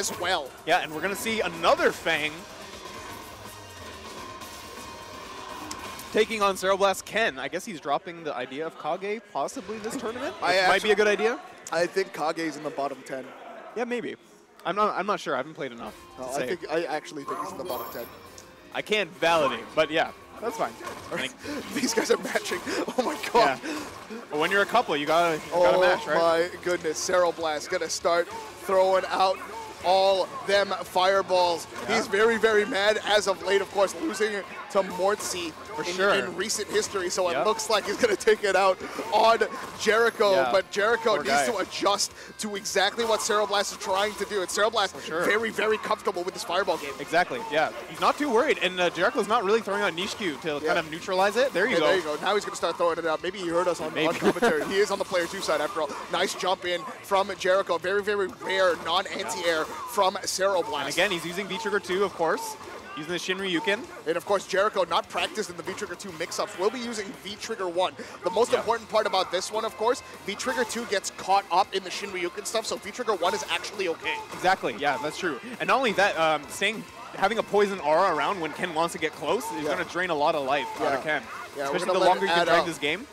as well. Yeah, and we're going to see another Fang taking on Blast Ken. I guess he's dropping the idea of Kage possibly this tournament. I Which might be a good idea. I think Kage's in the bottom 10. Yeah, maybe. I'm not. I'm not sure. I haven't played enough. No, I think I actually think he's in the bottom 10. I can't validate, but yeah, that's fine. These guys are matching. Oh my god. yeah. But when you're a couple, you gotta you Oh gotta match, right? Oh my goodness, Cero Blast gonna start throwing out all them fireballs. Yeah. He's very, very mad as of late, of course, losing to Mortzi For in, sure. in recent history. So it looks like he's gonna take it out on Jericho. Yeah. But Jericho Poor needs guy. to adjust to exactly what Cero Blast is trying to do. And Cero Blast sure. very, very comfortable with this fireball game. Exactly. Yeah. He's not too worried, and uh, Jericho's not really throwing out Nishikyu to kind of neutralize it. There you go. there you go. Now he's going to start throwing it out. Maybe he heard us on, on commentary. he is on the player two side after all. Nice jump in from Jericho. Very, very rare non-anti-air from Blast. And again, he's using V Trigger 2, of course. Using the Shinryuken. And of course, Jericho, not practiced in the V-Trigger 2 mix-ups, will be using V-Trigger 1. The most Yeah. important part about this one, of course, V-Trigger 2 gets caught up in the Shinryuken stuff, so V-Trigger 1 is actually okay. Exactly. Yeah, that's true. And not only that, um, staying having a poison aura around when Ken wants to get close is Yeah. going to drain a lot of life out of Ken. Yeah, Especially the longer you can drag this game.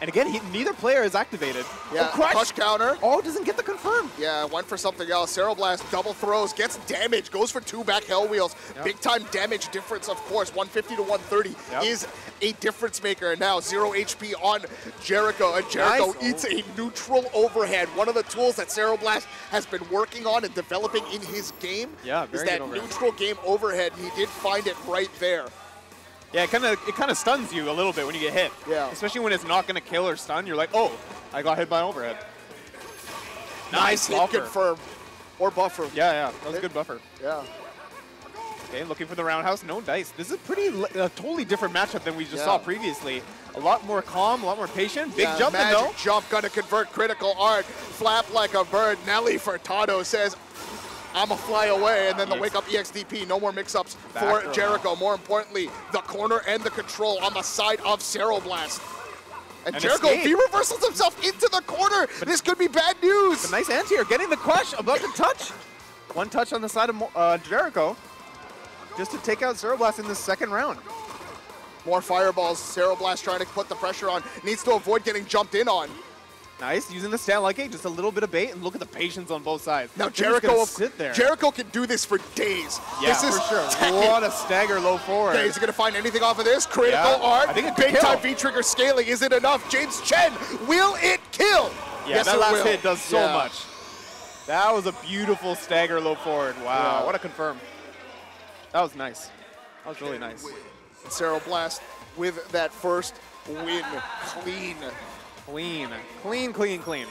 And again, he, neither player is activated. Yeah, Oh, crush! Crush counter. Oh, doesn't get the confirm. Yeah, went for something else. Cero Blast double throws, gets damage, goes for two back hell wheels. Yep. Big time damage difference, of course. 150 to 130 Yep. is a difference maker. And now zero HP on Jericho. And Jericho Nice. eats a neutral overhead. One of the tools that Cero Blast has been working on and developing in his game Yeah, is that neutral game overhead. He did find it right there. Yeah, it kind of it kind of stuns you a little bit when you get hit. Yeah. Especially when it's not going to kill or stun. You're like, oh, I got hit by overhead. Nice hit buffer. confirm. Or buffer. Yeah, yeah, that was a good buffer. Yeah. Okay, looking for the roundhouse, no dice. This is a pretty a totally different matchup than we just Yeah. saw previously. A lot more calm, a lot more patient. Big Yeah, jumping magic though. jump gonna convert critical art. Flap like a bird. Nelly Furtado says, I'ma fly away, and then the wake up EXDP. No more mix-ups for. Jericho. More importantly, the corner and the control on the side of Cero Blast. And, And Jericho escape. V reversals himself into the corner. this could be bad news. A nice anti-air, getting the crush, about to touch. One touch on the side of uh, Jericho, just to take out Cero Blast in the second round. More fireballs. Cero Blast trying to put the pressure on. Needs to avoid getting jumped in on. Nice, using the stand like it, just a little bit of bait, and look at the patience on both sides. Now Jericho, gonna sit there. Jericho can do this for days. yeah, this is for sure. Tekken. What a stagger low forward. Okay, is he going to find anything off of this? Critical Yeah, art. I think it Big time kill. V-trigger scaling. Is it enough? James Chen, will it kill? Yeah, yes, that it last will. hit does so Yeah. much. That was a beautiful stagger low forward. Wow, Yeah. what a confirm. That was nice. That was really nice. Cero Blast with that first win. Clean. Clean, clean, clean, clean.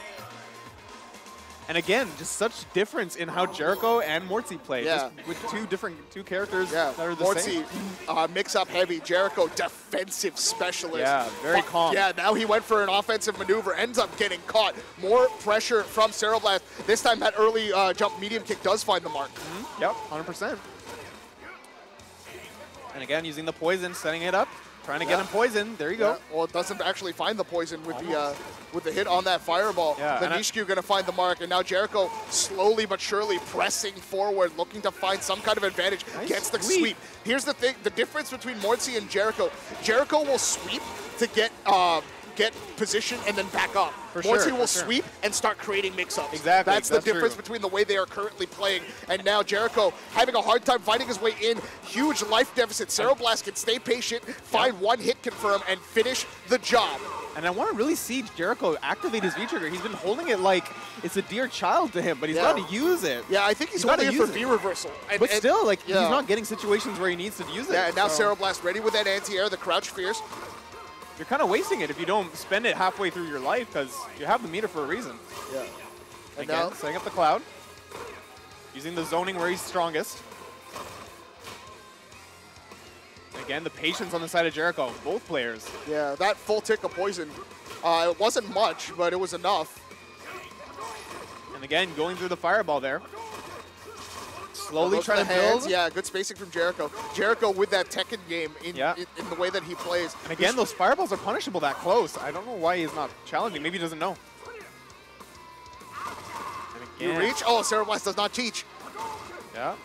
And again, just such difference in how Jericho and Mortzi play. Yeah. Just with two different two characters Yeah, that are the Mortzi, same. uh, mix up heavy. Jericho, defensive specialist. Yeah, very calm. Yeah, now he went for an offensive maneuver, ends up getting caught. More pressure from Ceroblast. This time that early uh, jump medium kick does find the mark. Yep, 100%. And again, using the poison, setting it up, trying to Yeah. get him poisoned. There you go. Yeah, well, it doesn't actually find the poison with the uh, with the hit on that fireball. Yeah, the going to find the mark, and now Jericho slowly but surely pressing forward, looking to find some kind of advantage. Nice Gets the sweep. sweep. Here's the thing: the difference between Mortzi and Jericho. Jericho will sweep to get. Uh, Get position and then back up. For Mortzi sure, will sure. sweep and start creating mix-ups. Exactly, That's the that's difference true. between the way they are currently playing. And now Jericho having a hard time fighting his way in. Huge life deficit. Cero Blast can stay patient, find one hit confirm, and finish the job. And I want to really see Jericho activate his V-trigger. He's been holding it like it's a dear child to him, but he's Yeah. got to use it. Yeah, I think he's, He's holding it for. V reversal. But and- still, like, yeah. he's not getting situations where he needs to use it. Yeah, and now so Cero Blast ready with that anti-air, the crouch fierce. You're kind of wasting it if you don't spend it halfway through your life because you have the meter for a reason. Yeah. And Again, now, setting up the cloud. Using the zoning where he's strongest. Again, the patience on the side of Jericho, both players. yeah, that full tick of poison. Uh, it wasn't much, but it was enough. And again, going through the fireball there. Slowly trying to hands. build. Yeah, good spacing from Jericho. Jericho with that Tekken game in, Yeah. in, in the way that he plays. And again, those fireballs are punishable that close. I don't know why he's not challenging. Maybe he doesn't know. And you reach. Oh, Cero Blast does not teach. Yeah.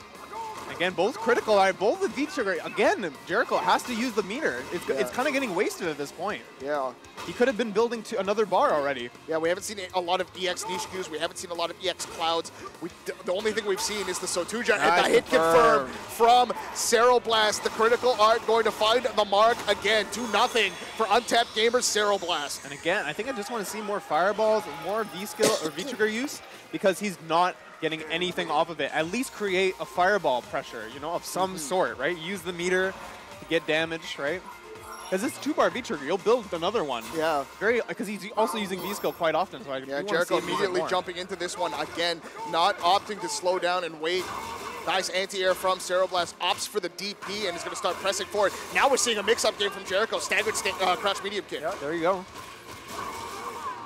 Again, both critical. Right, both with V trigger. Again, Jericho has to use the meter. It's, Yeah. it's kind of getting wasted at this point. Yeah. He could have been building to another bar already. Yeah, we haven't seen a lot of EX niche Nishikyu's. We haven't seen a lot of EX Clouds. We, the only thing we've seen is the Sotuja and the hit confirm. confirmed from Ceroblast. The critical art going to find the mark again. 2 nothing for Untapped Gamers Ceroblast. And again, I think I just want to see more fireballs, more V skill or V trigger use because he's not getting anything off of it. At least create a fireball pressure, you know, of some Mm-hmm. sort, right? Use the meter to get damage, right? Because it's two bar V trigger, you'll build another one. Yeah. Very, because he's also using V skill quite often, so I Yeah, Jericho see him use it immediately jumping into this one again, not opting to slow down and wait. Nice anti-air from Ceroblast, opts for the DP and is going to start pressing forward. Now we're seeing a mix-up game from Jericho, staggered sta uh, crouch medium kick. Yeah, there you go.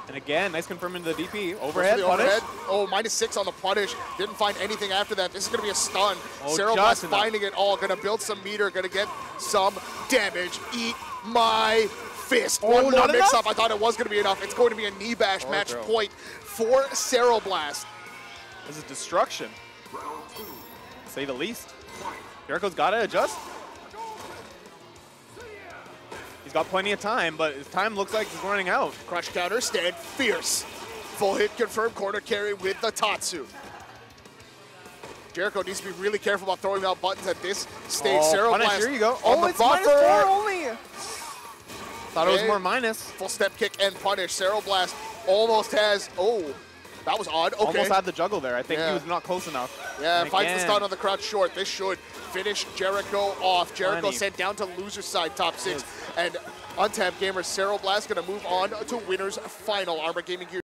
And again, nice confirming to the DP. Overhead, the punish. overhead. Oh, minus six on the punish. Didn't find anything after that. This is going to be a stun. Oh, just finding it all. Going to build some meter. Going to get some damage. Eat my fist. Oh, One more mix-up. I thought it was going to be enough. It's going to be a knee bash Oh, match throw. point for Ceroblast. This is destruction. Say the least. Jericho's got to adjust. He's got plenty of time, but his time looks like it's running out. Crush counter, stand fierce. Full hit confirmed, corner carry with the Tatsu. Jericho needs to be really careful about throwing out buttons at this stage. Oh, Ceroblast punish, here you go. Oh, it's buffer. four only. Thought it was more minus. Full step kick and punish. Ceroblast almost has, oh, that was odd. Okay. Almost had the juggle there. I think Yeah. he was not close enough. yeah, And finds the again, stun on the crouch short. This should finish Jericho off. Jericho Plenty. sent down to loser side top six. And untapped gamer Ceroblast going to move on to winner's final. Armor Gaming Gear.